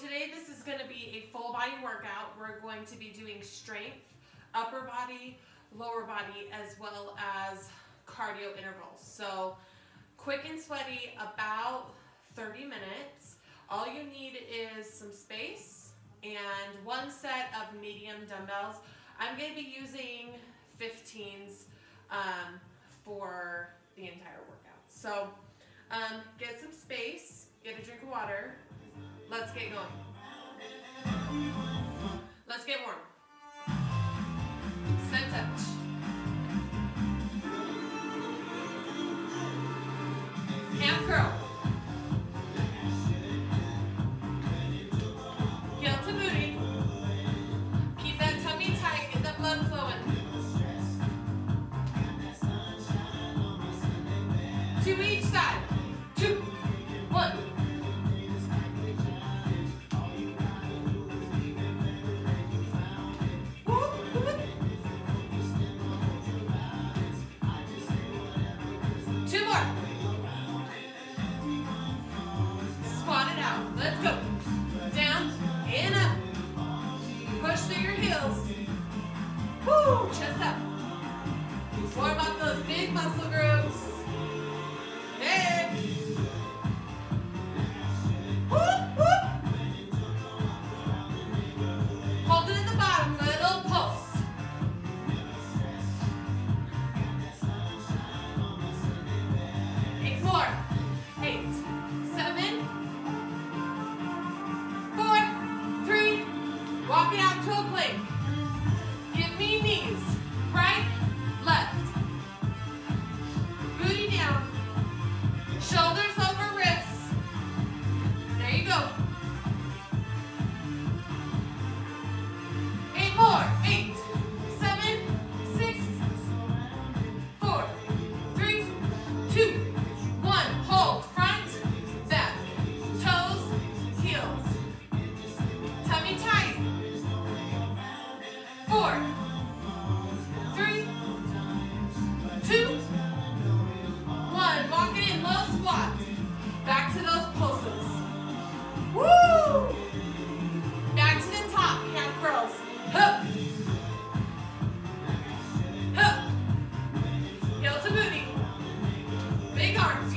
today this is going to be a full body workout. We're going to be doing strength, upper body, lower body, as well as cardio intervals. So quick and sweaty, about 30 minutes. All you need is some space and one set of medium dumbbells. I'm going to be using 15s um, for the entire workout. So um, get some space, get a drink of water. Let's get going. Let's get warm. Step touch. Hand curl.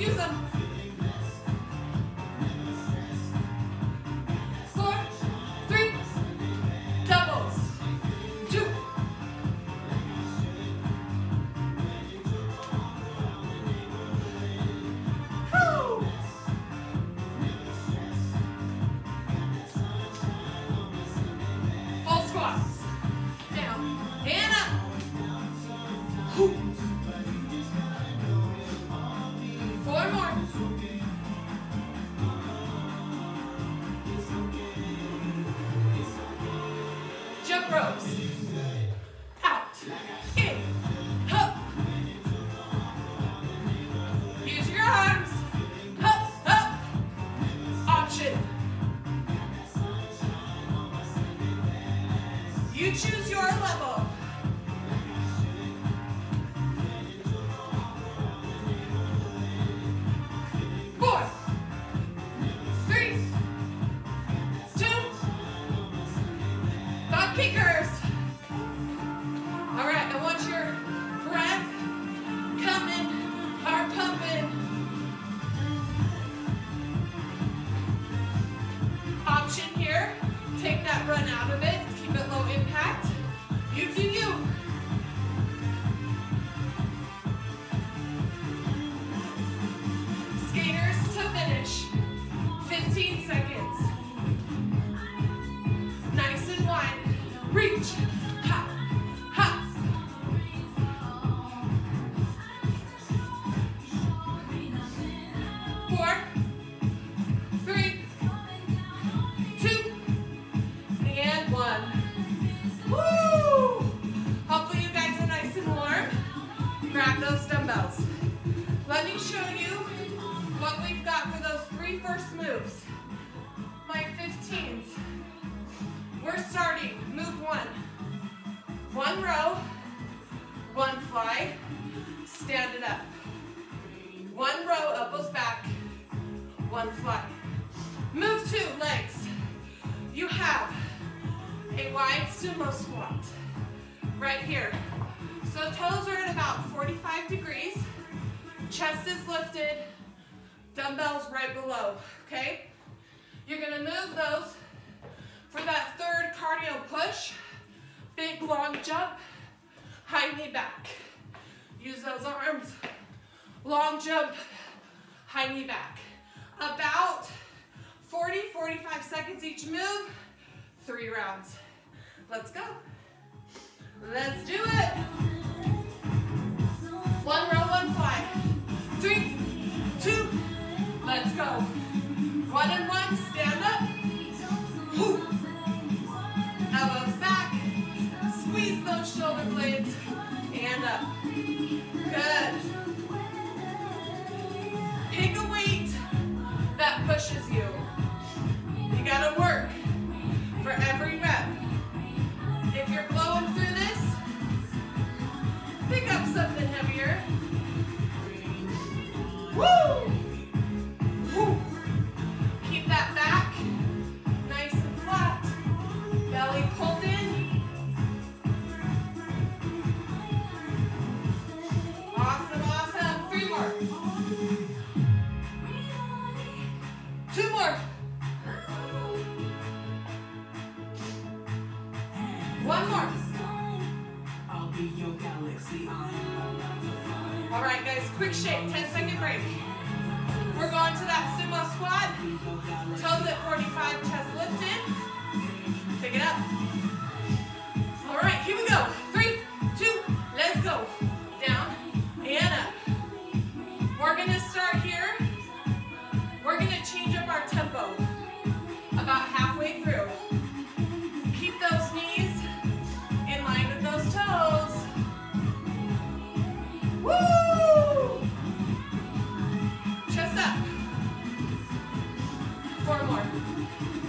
Big You choose your first moves. My 15s. We're starting move one. One row, one fly, stand it up. One row, elbows back, one fly. Move two, legs. you have a wide sumo squat right here. So toes are at about 45 degrees, chest is lifted, dumbbells right below, okay? You're gonna move those for that third cardio push, big long jump, high knee back. Use those arms, long jump, high knee back. About 40, 45 seconds each move, three rounds. Let's go. Let's do it. One row, one fly. Three, go. One and one, stand up. Whew. Elbows back. Squeeze those shoulder blades. And up. Good. Pick a weight that pushes you. You gotta work for every rep. If you're blowing through this, pick up something heavier. Woo! Four more.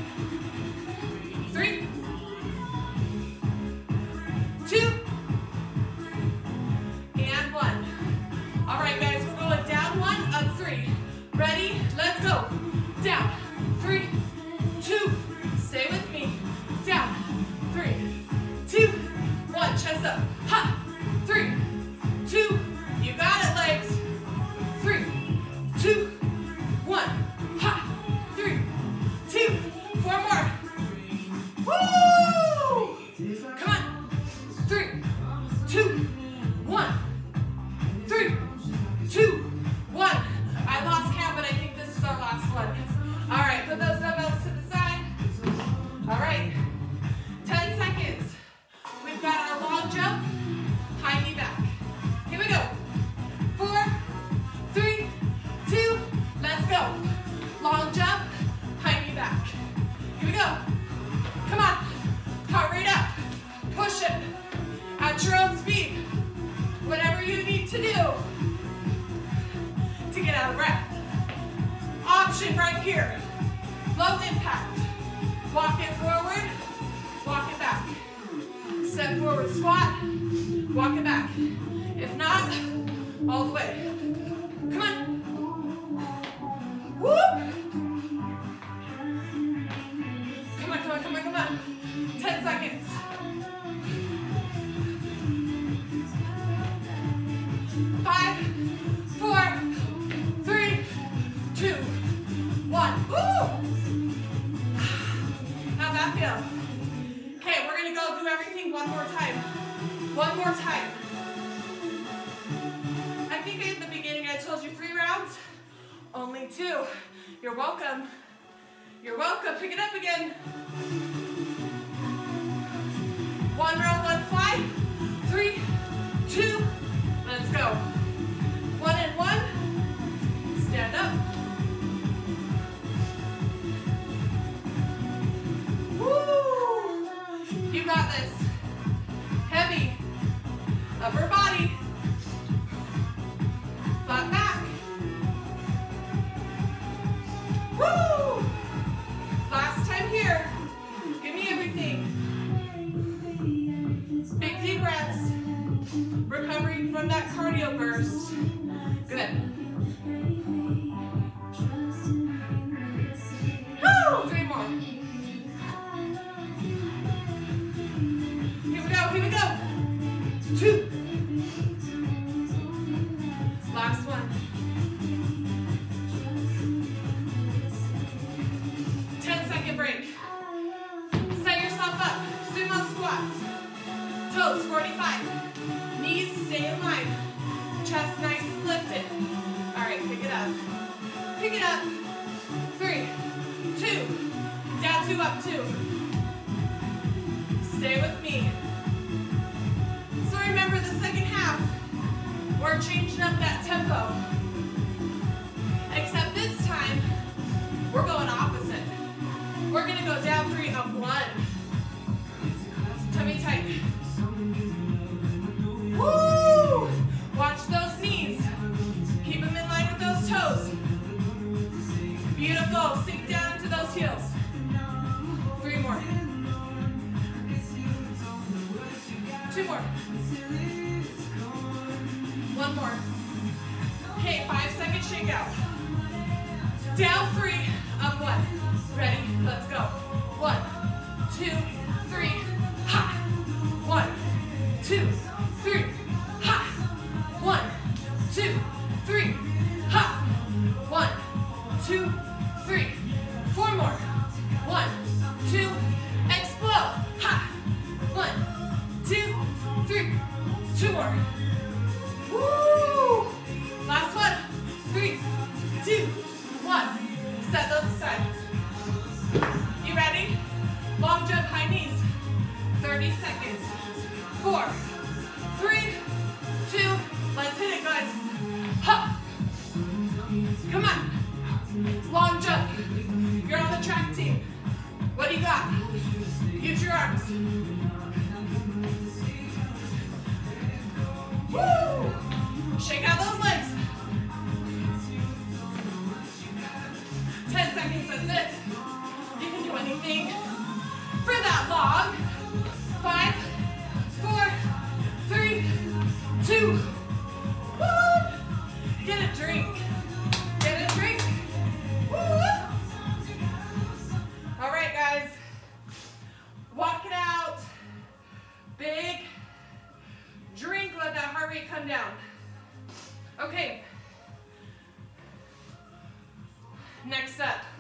One more time. One more time. I think at the beginning I told you three rounds. Only two. You're welcome. You're welcome. Pick it up again. One round, one fly. Three, two, let's go. One and one. Stand up. Woo! You got this. Upper body. Flat back. Woo! Last time here. Give me everything. Big deep breaths. Recovering from that cardio burst. 30 seconds. Four, three, two, let's hit it, guys. Hop. Come on. Long jump. You're on the track team. What do you got? Use your arms. Next up,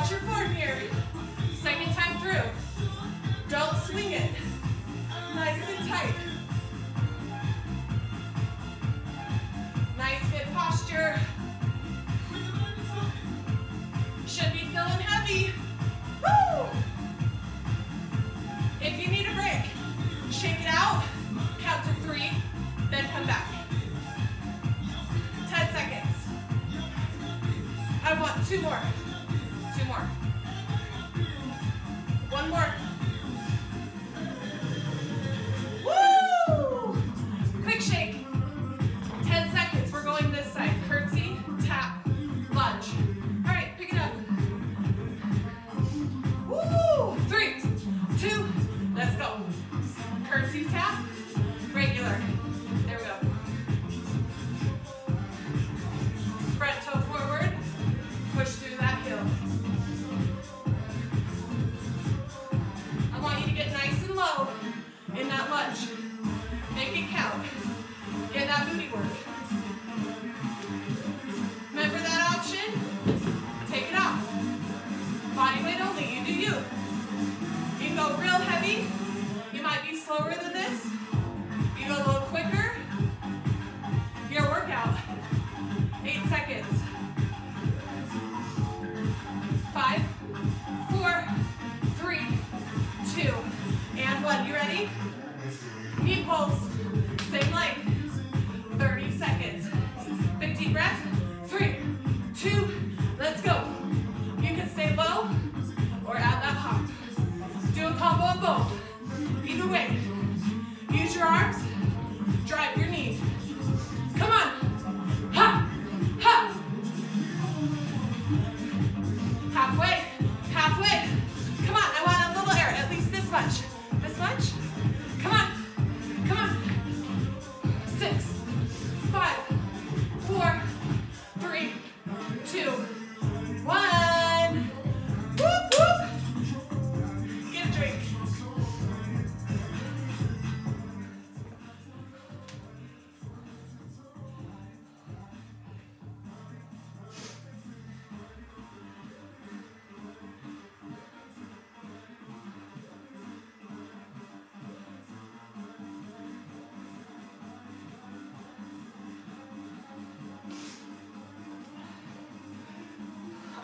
Watch your form here. Second time through. Don't swing it. Let's go. Curtsy tap, regular. There we go.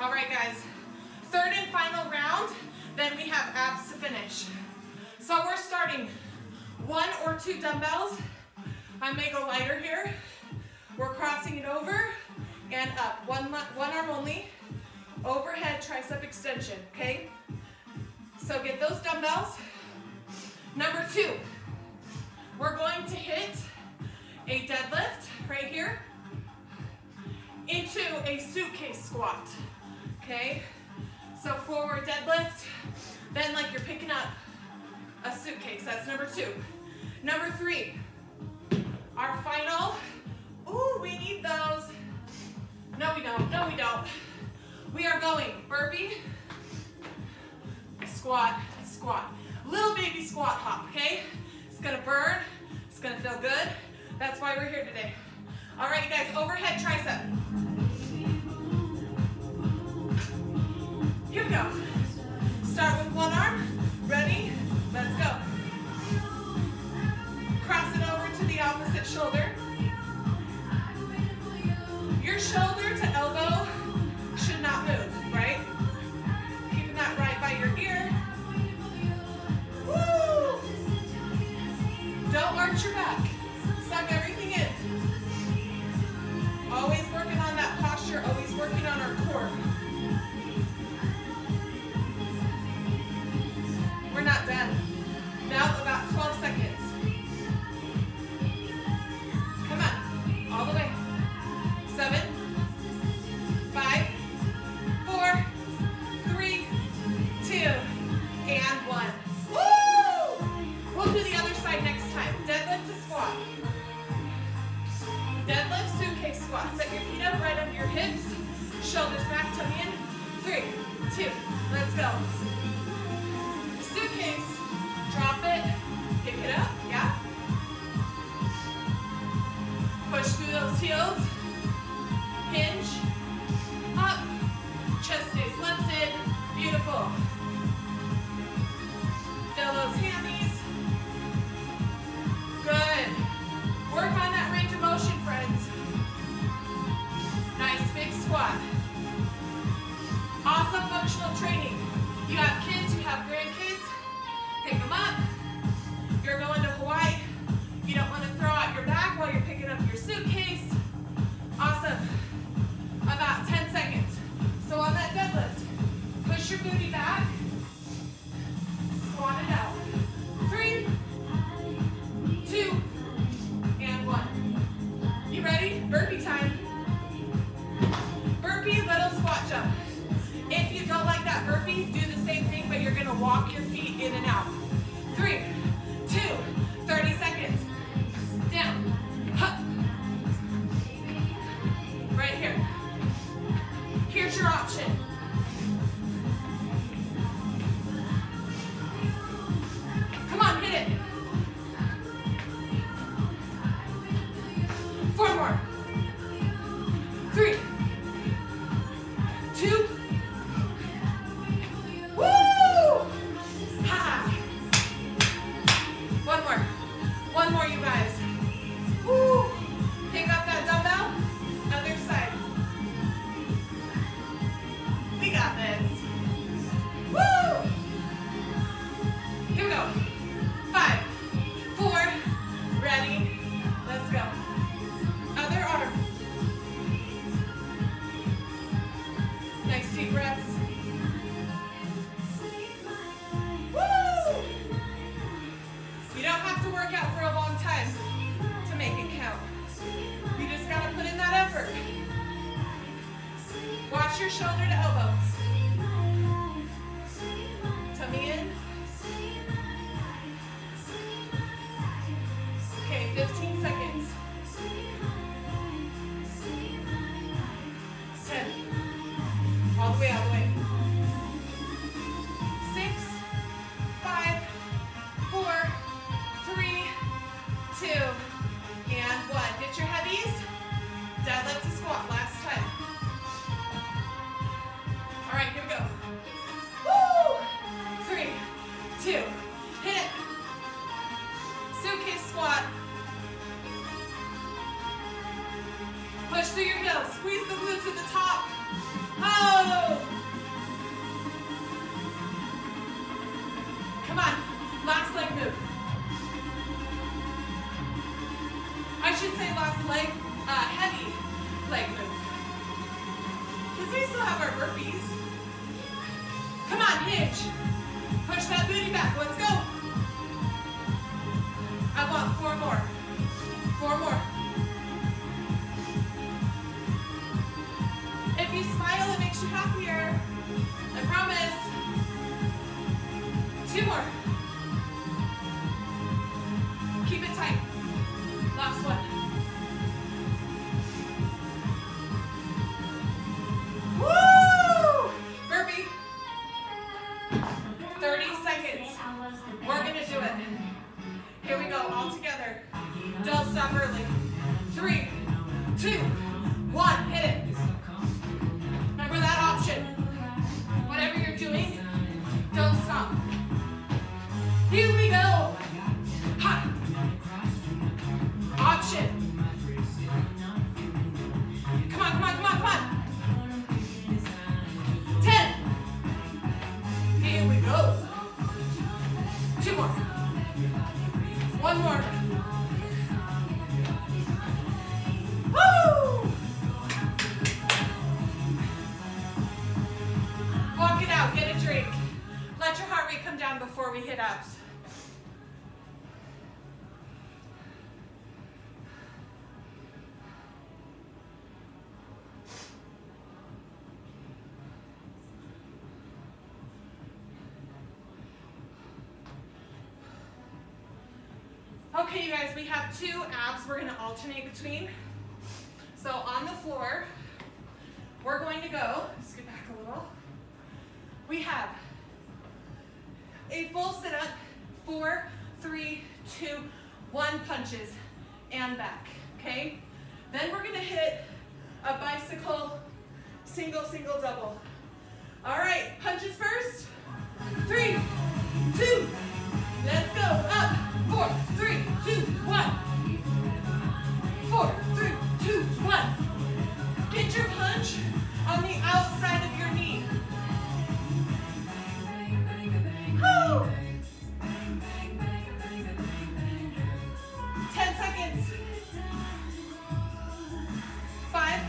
All right, guys. Third and final round, then we have abs to finish. So we're starting one or two dumbbells. I may go lighter here. We're crossing it over and up. One, one arm only. Overhead tricep extension, okay? So get those dumbbells. Number two, we're going to hit a deadlift right here into a suitcase squat. Okay? So forward deadlift, then like you're picking up a suitcase. That's number two. Number three, our final. Ooh, we need those. No, we don't. No, we don't. We are going burpee, squat, squat. Little baby squat hop, okay? It's gonna burn. It's gonna feel good. That's why we're here today. All right, you guys, overhead tricep. We go. Start with one arm. Ready? Let's go. Cross it over to the opposite shoulder. Your shoulder One more. Okay, you guys, we have two abs we're gonna alternate between. So on the floor, we're going to go, get back a little. We have a full sit-up, four, three, two, one punches, and back, okay? Then we're gonna hit a bicycle, single, single, double. All right, punches first. Three, two, let's go, up, two, one. Four, three, two, one. Get your punch on the outside of your knee. Woo! 10 seconds. Five,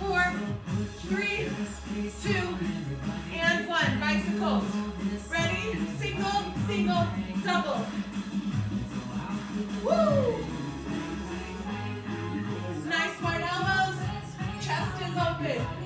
four, three, two, and one. Bicycles. Ready? Single, single, double. Chest